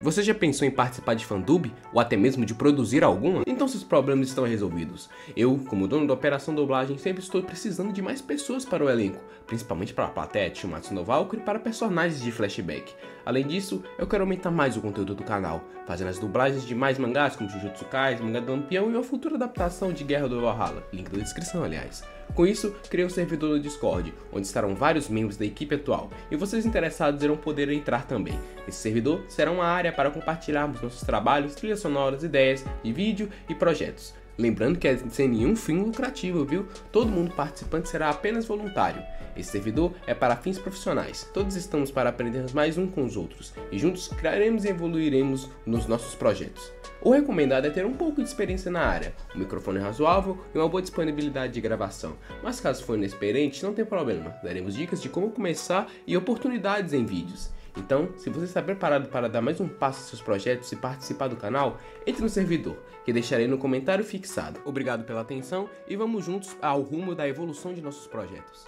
Você já pensou em participar de fandub ou até mesmo de produzir alguma? Então seus problemas estão resolvidos. Eu, como dono da operação dublagem, sempre estou precisando de mais pessoas para o elenco, principalmente para a plateia de Shumatsu no e para personagens de flashback. Além disso, eu quero aumentar mais o conteúdo do canal, fazendo as dublagens de mais mangás como Jujutsu Kaisen, Manga do Lampião e uma futura adaptação de Guerra do Valhalla, link na descrição aliás. Com isso, criei um servidor no Discord, onde estarão vários membros da equipe atual, e vocês interessados irão poder entrar também. Esse servidor será uma área para compartilharmos nossos trabalhos, trilhas sonoras, ideias de vídeo e projetos. Lembrando que é sem nenhum fim lucrativo, viu? Todo mundo participante será apenas voluntário. Esse servidor é para fins profissionais. Todos estamos para aprendermos mais um com os outros e juntos criaremos e evoluiremos nos nossos projetos. O recomendado é ter um pouco de experiência na área, um microfone razoável e uma boa disponibilidade de gravação. Mas caso for inexperiente, não tem problema. Daremos dicas de como começar e oportunidades em vídeos. Então, se você está preparado para dar mais um passo em seus projetos e participar do canal, entre no servidor, que deixarei no comentário fixado. Obrigado pela atenção e vamos juntos ao rumo da evolução de nossos projetos.